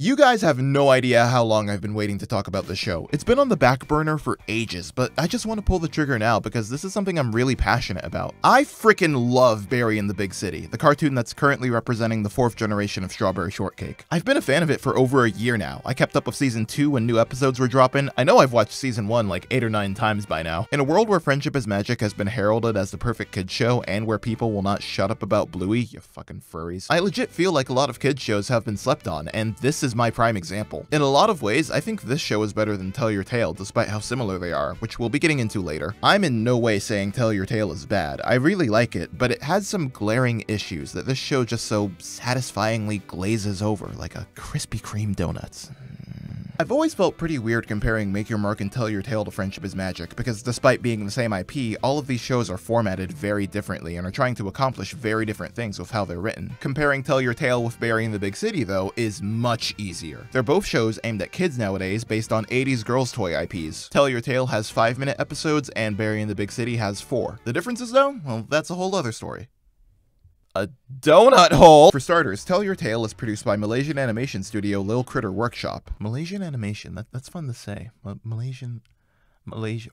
You guys have no idea how long I've been waiting to talk about this show. It's been on the back burner for ages, but I just want to pull the trigger now because this is something I'm really passionate about. I freaking love Berry in the Big City, the cartoon that's currently representing the fourth generation of Strawberry Shortcake. I've been a fan of it for over a year now. I kept up with season 2 when new episodes were dropping. I know I've watched season 1 like 8 or 9 times by now. In a world where Friendship is Magic has been heralded as the perfect kid show and where people will not shut up about Bluey, you fucking furries, I legit feel like a lot of kid shows have been slept on, and this is my prime example. In a lot of ways, I think this show is better than Tell Your Tale, despite how similar they are, which we'll be getting into later. I'm in no way saying Tell Your Tale is bad. I really like it, but it has some glaring issues that this show just so satisfyingly glazes over like a Krispy Kreme donuts. I've always felt pretty weird comparing Make Your Mark and Tell Your Tale to Friendship is Magic, because despite being the same IP, all of these shows are formatted very differently and are trying to accomplish very different things with how they're written. Comparing Tell Your Tale with Berry in the Big City, though, is much easier. They're both shows aimed at kids nowadays based on 80s girls' toy IPs. Tell Your Tale has 5 minute episodes and Berry in the Big City has 4. The differences, though? Well, that's a whole other story a donut hole. For starters, Tell Your Tale is produced by Malaysian animation studio Lil Critter Workshop. Malaysian animation, that, that's fun to say. Malaysian, Malaysia.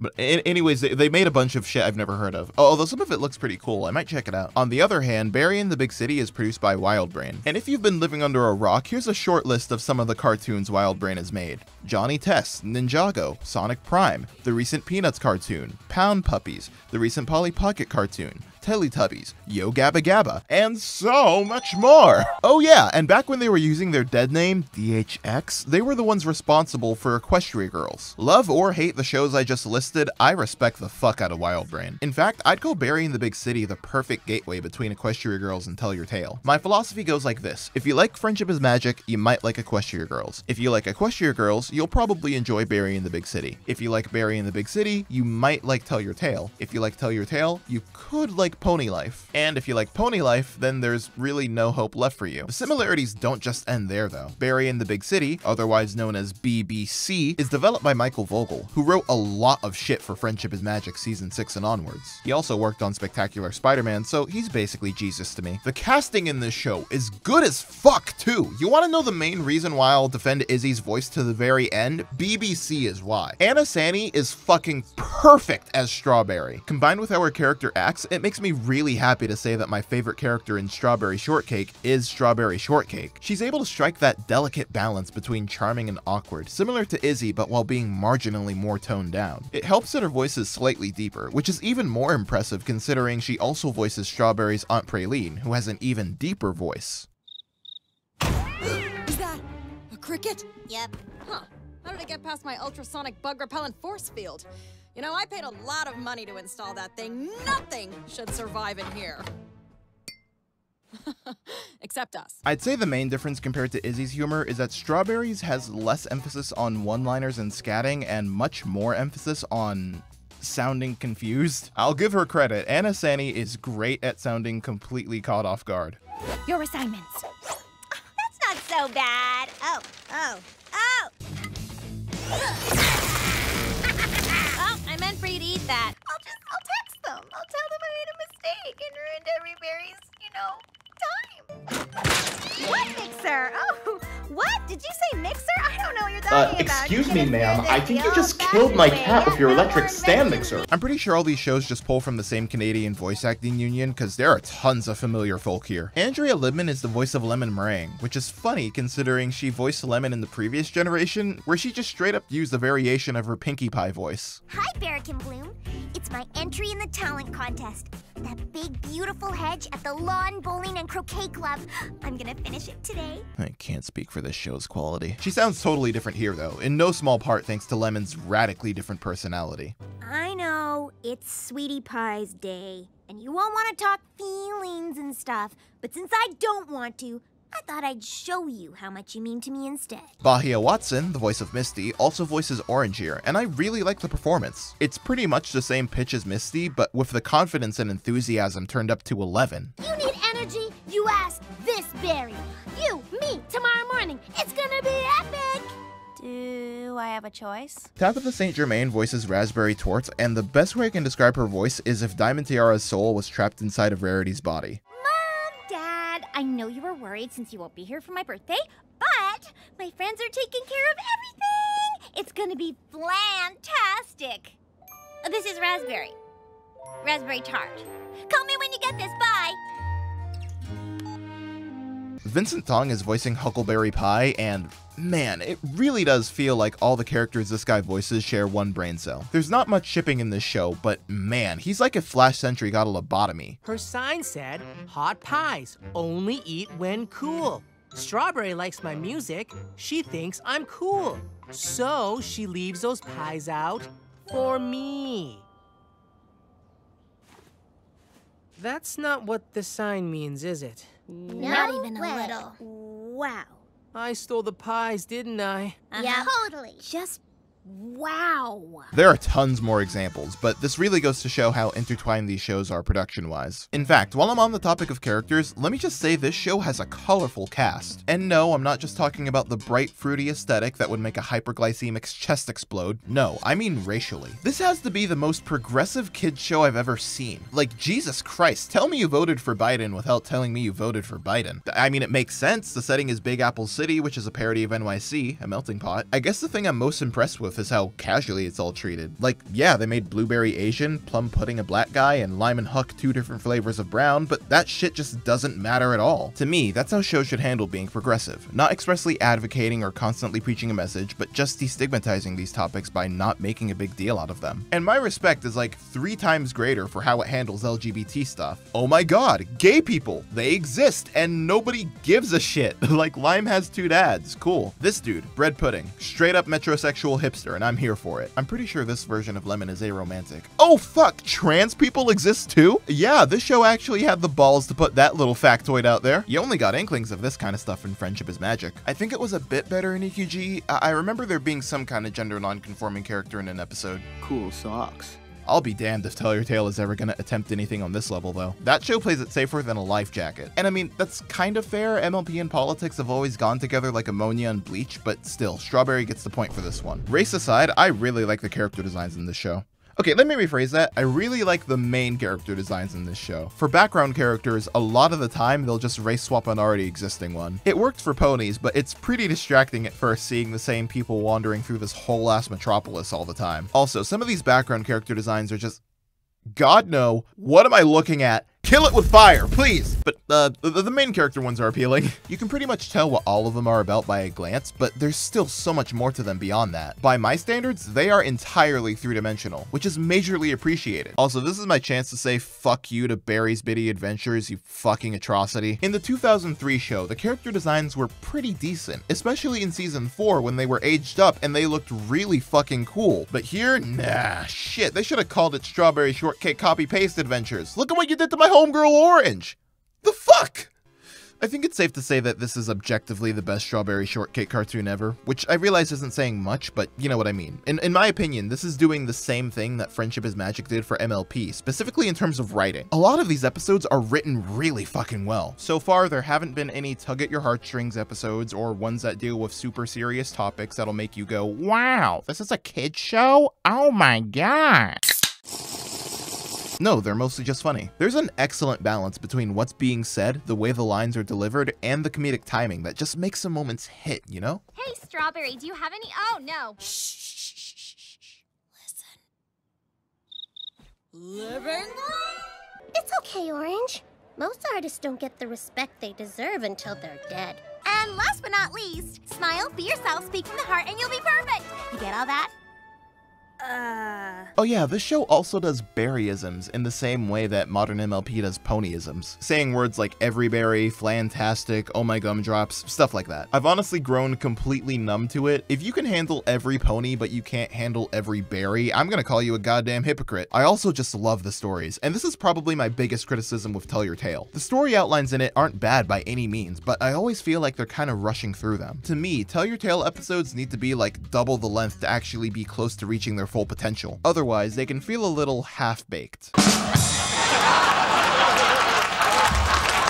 But anyways, they, they made a bunch of shit I've never heard of. Although some of it looks pretty cool, I might check it out. On the other hand, Berry in the Big City is produced by WildBrain. And if you've been living under a rock, here's a short list of some of the cartoons WildBrain has made. Johnny Test, Ninjago, Sonic Prime, the recent Peanuts cartoon, Pound Puppies, the recent Polly Pocket cartoon, Teletubbies, Yo Gabba Gabba, and so much more. Oh yeah, and back when they were using their dead name, DHX, they were the ones responsible for Equestria Girls. Love or hate the shows I just listed, I respect the fuck out of WildBrain. In fact, I'd call Berry in the Big City the perfect gateway between Equestria Girls and Tell Your Tale. My philosophy goes like this. If you like Friendship is Magic, you might like Equestria Girls. If you like Equestria Girls, you'll probably enjoy Berry in the Big City. If you like Berry in the Big City, you might like Tell Your Tale. If you like Tell Your Tale, you could like Pony Life. And if you like Pony Life, then there's really no hope left for you. The similarities don't just end there though. Berry in the Big City, otherwise known as BBC, is developed by Michael Vogel, who wrote a lot of shit for Friendship is Magic season 6 and onwards. He also worked on Spectacular Spider-Man, so he's basically Jesus to me. The casting in this show is good as fuck too. You want to know the main reason why I'll defend Izzy's voice to the very end? BBC is why. Anna Sani is fucking perfect as Strawberry. Combined with how her character acts, it makes me really happy to say that my favorite character in Strawberry Shortcake is Strawberry Shortcake. She's able to strike that delicate balance between charming and awkward, similar to Izzy but while being marginally more toned down. It helps that her voice is slightly deeper, which is even more impressive considering she also voices Strawberry's Aunt Praline, who has an even deeper voice. is that a cricket? Yep. Huh. How did it get past my ultrasonic bug repellent force field? You know, I paid a lot of money to install that thing. Nothing should survive in here. Except us. I'd say the main difference compared to Izzy's humor is that Strawberries has less emphasis on one-liners and scatting and much more emphasis on sounding confused. I'll give her credit. Anna Sani is great at sounding completely caught off guard. Your assignments. That's not so bad. Oh, oh, oh! Meant for you to eat that. I'll just, I'll text them. I'll tell them I made a mistake and ruined every berry's, you know, time. What mixer? Oh, what? Did you say mixer? I don't know what you're talking uh, excuse me, ma'am. I think you just killed my cat with your electric stand mixer. I'm pretty sure all these shows just pull from the same Canadian voice acting union, because there are tons of familiar folk here. Andrea Libman is the voice of Lemon Meringue, which is funny considering she voiced Lemon in the previous generation, where she just straight up used a variation of her Pinkie Pie voice. Hi, Berrykin Bloom. It's my entry in the talent contest. That big, beautiful hedge at the Lawn Bowling and Croquet Club. I'm gonna finish it today. I can't speak for this show's quality. She sounds totally different here, though, in no small part thanks to Lemon's radically different personality. I know, it's Sweetie Pie's day, and you all want to talk feelings and stuff, but since I don't want to, I thought I'd show you how much you mean to me instead. Bahia Watson, the voice of Misty, also voices Orange here, and I really like the performance. It's pretty much the same pitch as Misty, but with the confidence and enthusiasm turned up to 11. You need energy? You ask this berry. You, me, tomorrow morning. It's gonna be epic! Do I have a choice? Tabitha St. Germain voices Raspberry Torte, and the best way I can describe her voice is if Diamond Tiara's soul was trapped inside of Rarity's body. I know you were worried since you won't be here for my birthday, but my friends are taking care of everything. It's gonna be fantastic. This is raspberry. Raspberry tart. Call me when you get this. Bye. Vincent Tong is voicing Huckleberry Pie, and man, it really does feel like all the characters this guy voices share one brain cell. There's not much shipping in this show, but man, he's like if Flash Sentry got a lobotomy. Her sign said, hot pies, only eat when cool. Strawberry likes my music. She thinks I'm cool. So she leaves those pies out for me. That's not what the sign means, is it? Not even a little. Wow. I stole the pies, didn't I? Uh-huh. Yeah, totally. Just wow. There are tons more examples, but this really goes to show how intertwined these shows are production-wise. In fact, while I'm on the topic of characters, let me just say this show has a colorful cast. And no, I'm not just talking about the bright, fruity aesthetic that would make a hyperglycemic's chest explode. No, I mean racially. This has to be the most progressive kids show I've ever seen. Like, Jesus Christ, tell me you voted for Biden without telling me you voted for Biden. I mean, it makes sense. The setting is Big Apple City, which is a parody of NYC, a melting pot. I guess the thing I'm most impressed with is how casually it's all treated. Like, yeah, they made blueberry Asian, plum pudding a black guy, and lime and huck two different flavors of brown, but that shit just doesn't matter at all. To me, that's how shows should handle being progressive. Not expressly advocating or constantly preaching a message, but just destigmatizing these topics by not making a big deal out of them. And my respect is like three times greater for how it handles LGBT stuff. Oh my god, gay people, they exist, and nobody gives a shit. like, Lime has two dads, cool. This dude, bread pudding, straight up metrosexual hipster, and I'm here for it. I'm pretty sure this version of Lemon is aromantic. Oh fuck, trans people exist too? Yeah, this show actually had the balls to put that little factoid out there. You only got inklings of this kind of stuff in Friendship is Magic. I think it was a bit better in EQG. I, I remember there being some kind of gender non-conforming character in an episode. Cool socks. I'll be damned if Tell Your Tale is ever gonna attempt anything on this level, though. That show plays it safer than a life jacket. And I mean, that's kind of fair. MLP and politics have always gone together like ammonia and bleach, but still, Strawberry gets the point for this one. Race aside, I really like the character designs in this show. Okay, let me rephrase that. I really like the main character designs in this show. For background characters, a lot of the time they'll just race swap an already existing one. It worked for ponies, but it's pretty distracting at first seeing the same people wandering through this whole ass metropolis all the time. Also, some of these background character designs are just God no, what am I looking at? Kill it with fire, please! But uh, the, the main character ones are appealing. You can pretty much tell what all of them are about by a glance, but there's still so much more to them beyond that. By my standards, they are entirely three-dimensional, which is majorly appreciated. Also, this is my chance to say fuck you to Berry's Bitty Adventures, you fucking atrocity. In the 2003 show, the character designs were pretty decent, especially in season 4 when they were aged up and they looked really fucking cool. But here, nah, shit, they should have called it Strawberry Shortcake Copy Paste Adventures. Look at what you did to my homegirl Orange! The fuck? I think it's safe to say that this is objectively the best Strawberry Shortcake cartoon ever, which I realize isn't saying much, but you know what I mean. In, in my opinion, this is doing the same thing that Friendship is Magic did for MLP, specifically in terms of writing. A lot of these episodes are written really fucking well. So far, there haven't been any tug at your heartstrings episodes or ones that deal with super serious topics that'll make you go, wow, this is a kid's show? Oh my god. No, they're mostly just funny. There's an excellent balance between what's being said, the way the lines are delivered, and the comedic timing that just makes some moments hit, you know? Hey, Strawberry, do you have any? Oh, no. Shh. Living It's okay, Orange. Most artists don't get the respect they deserve until they're dead. And last but not least, smile, be yourself, speak from the heart, and you'll be perfect. You get all that? Uh. Oh yeah, this show also does berryisms in the same way that modern MLP does ponyisms, saying words like every berry, flantastic, oh my gumdrops, stuff like that. I've honestly grown completely numb to it. If you can handle every pony but you can't handle every berry, I'm gonna call you a goddamn hypocrite. I also just love the stories, and this is probably my biggest criticism with Tell Your Tale. The story outlines in it aren't bad by any means, but I always feel like they're kind of rushing through them. To me, Tell Your Tale episodes need to be like double the length to actually be close to reaching their full potential. Otherwise, they can feel a little half-baked.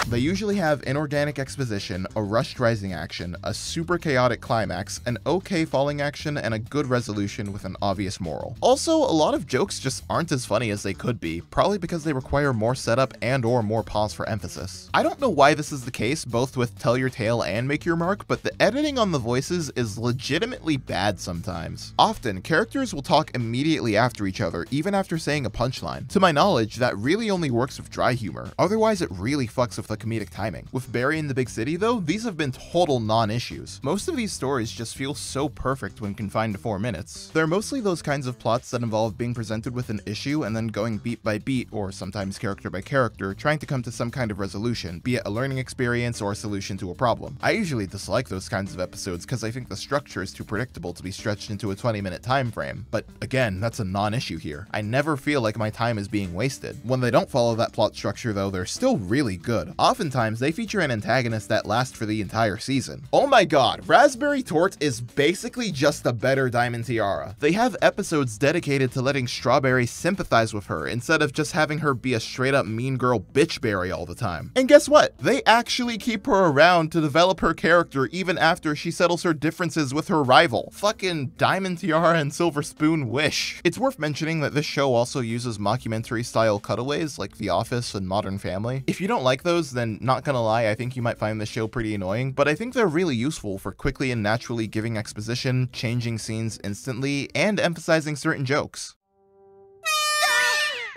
They usually have inorganic exposition, a rushed rising action, a super chaotic climax, an okay falling action, and a good resolution with an obvious moral. Also, a lot of jokes just aren't as funny as they could be, probably because they require more setup and or more pause for emphasis. I don't know why this is the case, both with Tell Your Tale and Make Your Mark, but the editing on the voices is legitimately bad sometimes. Often, characters will talk immediately after each other, even after saying a punchline. To my knowledge, that really only works with dry humor, otherwise it really fucks with the comedic timing. With Berry in the Big City though, these have been total non-issues. Most of these stories just feel so perfect when confined to 4 minutes. They're mostly those kinds of plots that involve being presented with an issue and then going beat by beat, or sometimes character by character, trying to come to some kind of resolution, be it a learning experience or a solution to a problem. I usually dislike those kinds of episodes because I think the structure is too predictable to be stretched into a 20 minute time frame, but again, that's a non-issue here. I never feel like my time is being wasted. When they don't follow that plot structure though, they're still really good. Oftentimes, they feature an antagonist that lasts for the entire season. Oh my god, Raspberry Torte is basically just a better Diamond Tiara. They have episodes dedicated to letting Strawberry sympathize with her instead of just having her be a straight up mean girl bitch berry all the time. And guess what? They actually keep her around to develop her character even after she settles her differences with her rival. Fucking Diamond Tiara and Silver Spoon wish. It's worth mentioning that this show also uses mockumentary style cutaways like The Office and Modern Family. If you don't like those, then not gonna lie, I think you might find this show pretty annoying, but I think they're really useful for quickly and naturally giving exposition, changing scenes instantly, and emphasizing certain jokes.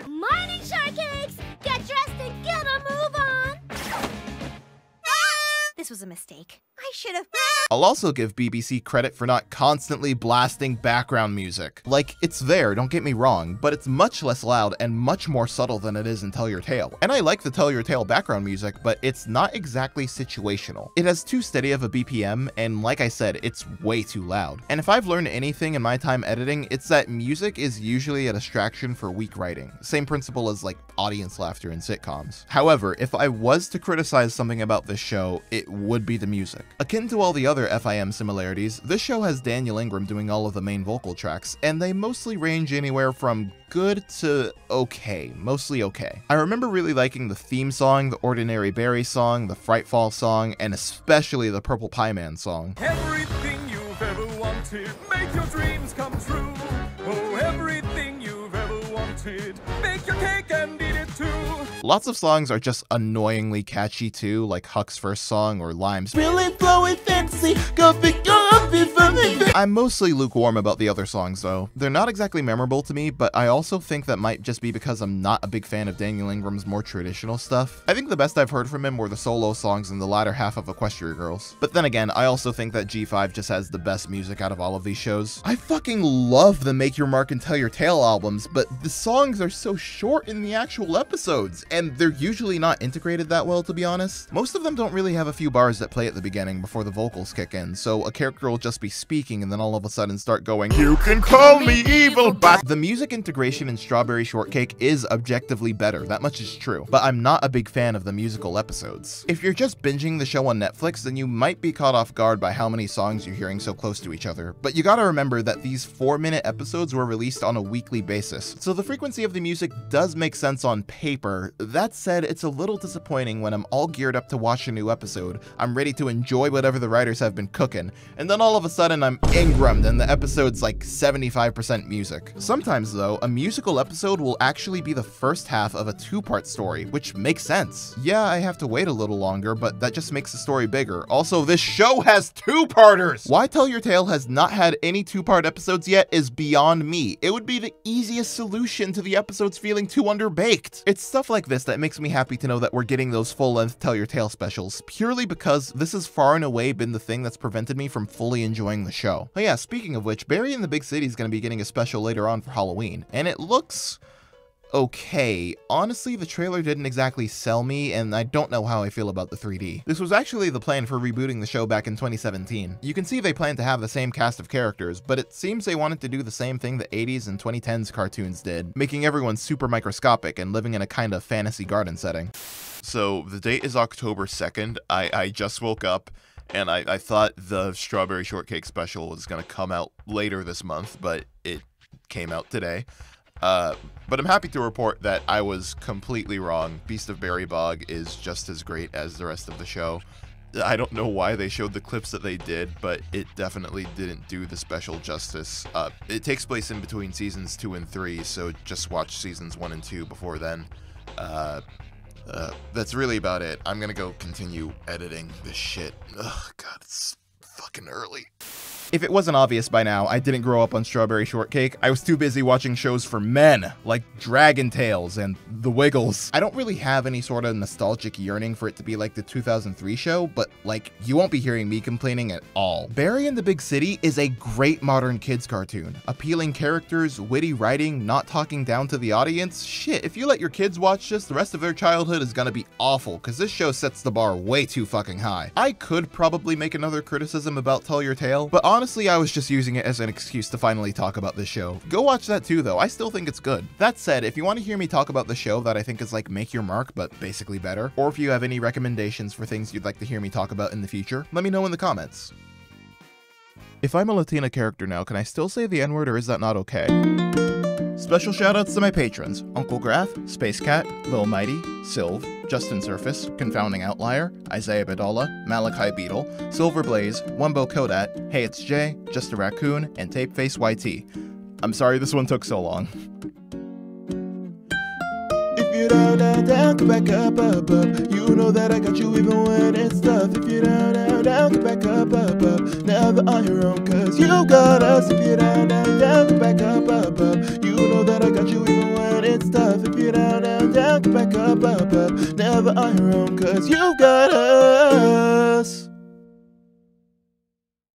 Morning, Shortcakes! Get dressed and get a move on! This was a mistake. Should have. I'll also give BBC credit for not constantly blasting background music. Like, it's there, don't get me wrong, but it's much less loud and much more subtle than it is in Tell Your Tale. And I like the Tell Your Tale background music, but it's not exactly situational. It has too steady of a BPM, and like I said, it's way too loud. And if I've learned anything in my time editing, it's that music is usually a distraction for weak writing. Same principle as like audience laughter in sitcoms. However, if I was to criticize something about this show, it would be the music. Akin to all the other FIM similarities, this show has Daniel Ingram doing all of the main vocal tracks, and they mostly range anywhere from good to okay, mostly okay. I remember really liking the theme song, the Ordinary Berry song, the Frightfall song, and especially the Purple Pie Man song. Everything you've ever wanted, make your dreams come true. Oh, everything you've ever wanted, make your cake and eat. Lots of songs are just annoyingly catchy too, like Huck's first song or Lime's. I'm mostly lukewarm about the other songs though. They're not exactly memorable to me, but I also think that might just be because I'm not a big fan of Daniel Ingram's more traditional stuff. I think the best I've heard from him were the solo songs in the latter half of Equestria Girls. But then again, I also think that G5 just has the best music out of all of these shows. I fucking love the Make Your Mark and Tell Your Tale albums, but the songs are so short in the actual episodes, and they're usually not integrated that well to be honest. Most of them don't really have a few bars that play at the beginning before the vocals kick in, so a character will just be speaking and then all of a sudden start going, You can call me evil, but the music integration in Strawberry Shortcake is objectively better, that much is true, but I'm not a big fan of the musical episodes. If you're just binging the show on Netflix, then you might be caught off guard by how many songs you're hearing so close to each other, but you gotta remember that these 4 minute episodes were released on a weekly basis, so the frequency of the music does make sense on paper. That said, it's a little disappointing when I'm all geared up to watch a new episode, I'm ready to enjoy whatever the writers have been cooking, and then all of a sudden I'm Ingrammed and the episode's like 75% music. Sometimes though, a musical episode will actually be the first half of a two-part story, which makes sense. Yeah, I have to wait a little longer, but that just makes the story bigger. Also, this show has two-parters! Why Tell Your Tale has not had any two-part episodes yet is beyond me. It would be the easiest solution to the episodes feeling too underbaked. It's stuff like this that makes me happy to know that we're getting those full-length Tell Your Tale specials, purely because this has far and away been the thing that's prevented me from fully enjoying the show. Oh yeah, speaking of which, Berry in the Big City is going to be getting a special later on for Halloween, and it looks okay. Honestly, the trailer didn't exactly sell me, and I don't know how I feel about the 3D. This was actually the plan for rebooting the show back in 2017. You can see they plan to have the same cast of characters, but it seems they wanted to do the same thing the 80s and 2010s cartoons did, making everyone super microscopic and living in a kind of fantasy garden setting. So the date is October 2nd. I, I just woke up and I, I thought the strawberry shortcake special was going to come out later this month, but it came out today. Uh, but I'm happy to report that I was completely wrong. Beast of Berry Bog is just as great as the rest of the show. I don't know why they showed the clips that they did, but it definitely didn't do the special justice. Uh, it takes place in between seasons two and three, so just watch seasons one and two before then. Uh, uh, that's really about it. I'm gonna go continue editing this shit. Ugh, God, it's fucking early. If it wasn't obvious by now, I didn't grow up on Strawberry Shortcake. I was too busy watching shows for men, like Dragon Tales and The Wiggles. I don't really have any sort of nostalgic yearning for it to be like the 2003 show, but like, you won't be hearing me complaining at all. Berry in the Big City is a great modern kids cartoon. Appealing characters, witty writing, not talking down to the audience. Shit, if you let your kids watch this, the rest of their childhood is gonna be awful, cause this show sets the bar way too fucking high. I could probably make another criticism about Tell Your Tale, but honestly, I was just using it as an excuse to finally talk about this show. Go watch that too, though. I still think it's good. That said, if you want to hear me talk about the show that I think is like Make Your Mark, but basically better, or if you have any recommendations for things you'd like to hear me talk about in the future, let me know in the comments. If I'm a Latina character now, can I still say the N-word or is that not okay? Special shoutouts to my patrons Uncle Graph, Space Cat, Lil Mighty, Sylve, Justin Surface, Confounding Outlier, Isaiah Badala, Malachi Beetle, Silver Blaze, Wumbo Kodat, Hey It's Jay, Just a Raccoon, and Tapeface YT. I'm sorry this one took so long. You down, down, down, come back up, up, up. You know that I got you even when it's tough. If you down, down, down, come back up, up, up. Never on your own, cause you got us. If you down, down, down, come back up, up, up. You know that I got you even when it's tough. If you down, down, down, come back up, up, up. Never on your own, cause you got us.